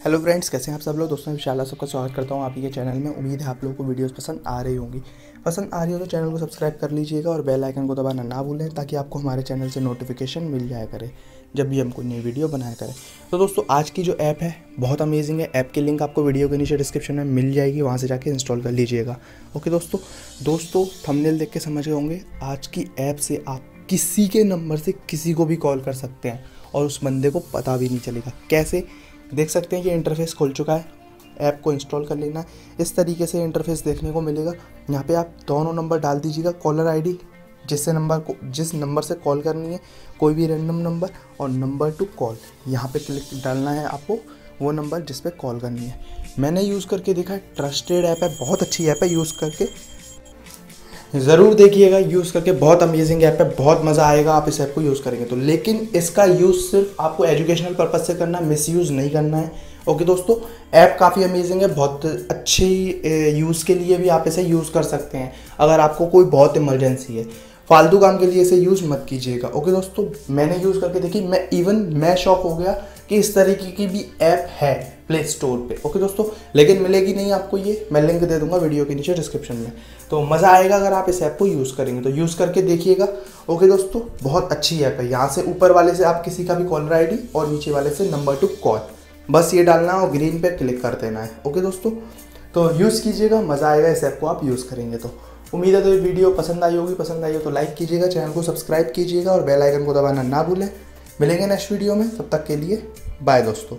Hello friends कैसे हैं आप सब लोग? दोस्तों विशाला सबका स्वागत करता हूँ आप ही के चैनल में। उम्मीद है आप लोगों को वीडियोस पसंद आ रही होंगी। पसंद आ रही हो तो चैनल को सब्सक्राइब कर लीजिएगा और बेल आइकन को दबाना ना भूलें ताकि आपको हमारे चैनल से नोटिफिकेशन मिल जाया करे, जब भी हम कोई नई वीडियो बनाया करें। तो दोस्तों, आज की जो ऐप है, बहुत अमेजिंग है। ऐप की लिंक आपको वीडियो के नीचे डिस्क्रिप्शन में मिल जाएगी, वहाँ से जाके इंस्टॉल कर लीजिएगा। ओके दोस्तों दोस्तों थंबनेल देख के समझ गए होंगे, आज की ऐप से आप किसी के नंबर से किसी को भी कॉल कर सकते हैं और उस बंदे को पता भी नहीं चलेगा। कैसे? देख सकते हैं कि इंटरफेस खुल चुका है। ऐप को इंस्टॉल कर लेना है। इस तरीके से इंटरफेस देखने को मिलेगा। यहाँ पे आप दोनों नंबर डाल दीजिएगा कॉलर आईडी जिससे नंबर को, जिस नंबर से कॉल करनी है, कोई भी रैंडम नंबर और नंबर टू कॉल यहाँ पे क्लिक डालना है आपको, वो नंबर जिस पे कॉल करनी है। मैंने यूज़ करके देखा है ट्रस्टेड ऐप है, बहुत अच्छी ऐप है यूज़ करके। ज़रूर देखिएगा यूज़ करके बहुत अमेजिंग ऐप है, बहुत मज़ा आएगा, आप इस ऐप को यूज़ करेंगे तो। लेकिन इसका यूज़ सिर्फ़ आपको एजुकेशनल पर्पज़ से करना है मिस यूज़ नहीं करना है। ओके दोस्तों ऐप काफ़ी अमेजिंग है, बहुत अच्छी यूज़ के लिए भी आप इसे यूज़ कर सकते हैं, अगर आपको कोई बहुत इमरजेंसी है। फालतू काम के लिए इसे यूज़ मत कीजिएगा। ओके दोस्तों, मैंने यूज़ करके देखी, मैं इवन मैं शॉक हो गया कि इस तरीके की भी ऐप है प्ले स्टोर पे। ओके दोस्तों, लेकिन मिलेगी नहीं आपको ये, मैं लिंक दे दूँगा वीडियो के नीचे डिस्क्रिप्शन में। तो मज़ा आएगा अगर आप इस ऐप को यूज़ करेंगे तो यूज़ करके देखिएगा। ओके दोस्तों, बहुत अच्छी ऐप है। यहाँ से ऊपर वाले से आप किसी का भी कॉलर आईडी और नीचे वाले से नंबर टू कॉल बस ये डालना है और ग्रीन पे क्लिक कर देना है। ओके दोस्तों तो यूज़ कीजिएगा, मज़ा आएगा इस ऐप को आप यूज़ करेंगे तो। उम्मीद है तो ये वीडियो पसंद आई होगी, पसंद आई हो तो लाइक कीजिएगा चैनल को सब्सक्राइब कीजिएगा और बेल आइकन को दबाना ना भूलें। मिलेंगे नेक्स्ट वीडियो में तब तक के लिए बाय दोस्तों।